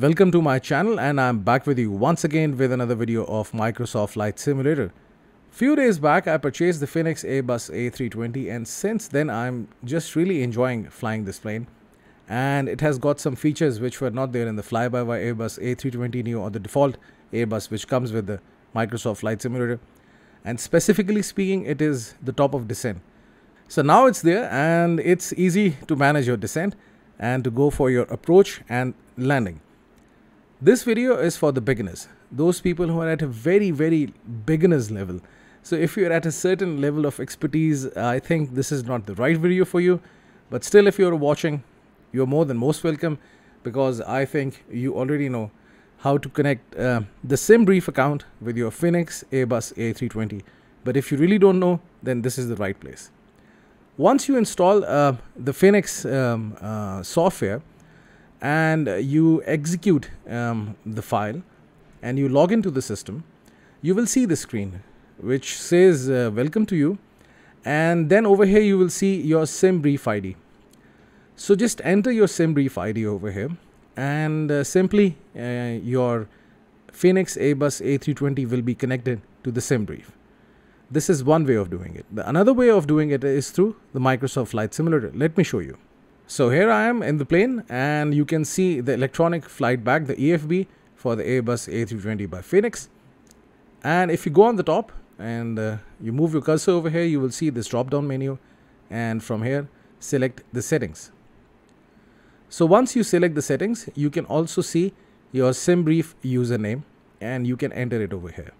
Welcome to my channel and I'm back with you once again with another video of Microsoft Flight Simulator. Few days back I purchased the Fenix Airbus A320 and since then I'm just really enjoying flying this plane and it has got some features which were not there in the fly-by-wire Airbus A320 Neo or the default Airbus which comes with the Microsoft Flight Simulator and specifically speaking it is the top of descent. So now it's there and it's easy to manage your descent and to go for your approach and landing. This video is for the beginners, those people who are at a very, very beginner's level. So if you're at a certain level of expertise, I think this is not the right video for you. But still, if you're watching, you're more than most welcome because I think you already know how to connect uh, the SimBrief account with your Fenix Airbus A320. But if you really don't know, then this is the right place. Once you install uh, the Fenix um, uh, software, and you execute um, the file and you log into the system, you will see the screen which says uh, welcome to you and then over here you will see your SimBrief ID. So just enter your SimBrief ID over here and uh, simply uh, your Fenix Airbus A320 will be connected to the SimBrief. This is one way of doing it. The another way of doing it is through the Microsoft Flight Simulator. Let me show you. So here I am in the plane and you can see the electronic flight bag, the EFB for the Airbus A320 by Fenix. And if you go on the top and uh, you move your cursor over here, you will see this drop down menu and from here select the settings. So once you select the settings, you can also see your SimBrief username and you can enter it over here.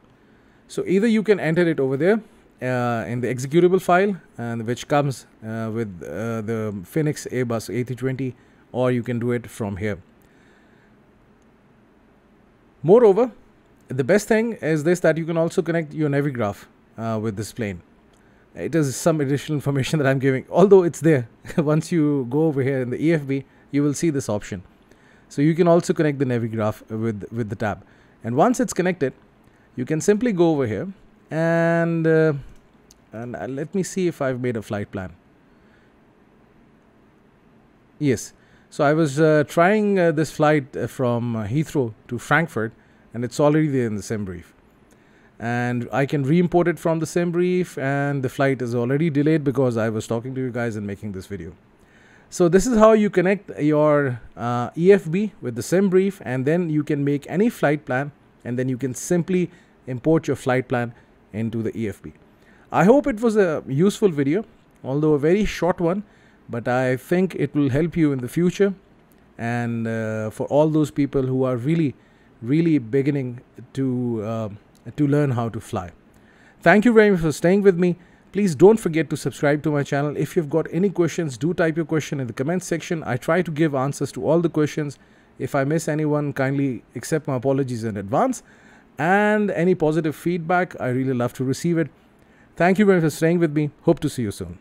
So either you can enter it over there in the executable file and which comes uh, with uh, the Fenix Airbus A320 or you can do it from here. Moreover, the best thing is this that you can also connect your Navigraph uh, with this plane. It is some additional information that I'm giving, although it's there. Once you go over here in the EFB, you will see this option. So you can also connect the Navigraph with, with the tab. And once it's connected, you can simply go over here and uh, and uh, let me see if I've made a flight plan. Yes, so I was uh, trying uh, this flight uh, from Heathrow to Frankfurt and it's already there in the SimBrief. And I can re-import it from the SimBrief and the flight is already delayed because I was talking to you guys and making this video. So this is how you connect your uh, EFB with the SimBrief and then you can make any flight plan and then you can simply import your flight plan into the EFB. I hope it was a useful video, although a very short one, but I think it will help you in the future and uh, for all those people who are really, really beginning to, uh, to learn how to fly. Thank you very much for staying with me. Please don't forget to subscribe to my channel. If you've got any questions, do type your question in the comment section. I try to give answers to all the questions. If I miss anyone, kindly accept my apologies in advance. And any positive feedback, I really love to receive it. Thank you very much for staying with me. Hope to see you soon.